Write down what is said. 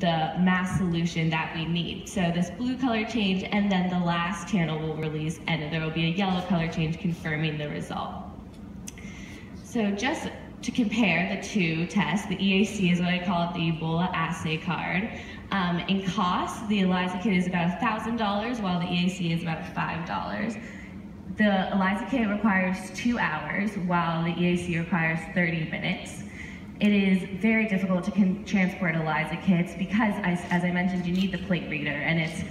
the mass solution that we need. So this blue color change, and then the last channel will release, and there will be a yellow color change confirming the result. So just to compare the two tests, the EAC is what I call it, the Ebola assay card. Um, in cost, the ELISA kit is about $1,000, while the EAC is about $5. The ELISA kit requires two hours, while the EAC requires 30 minutes. It is very difficult to transport ELISA kits because, as I mentioned, you need the plate reader, and it's